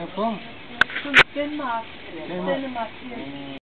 Yapalım. Benim ağzım. Benim ağzım.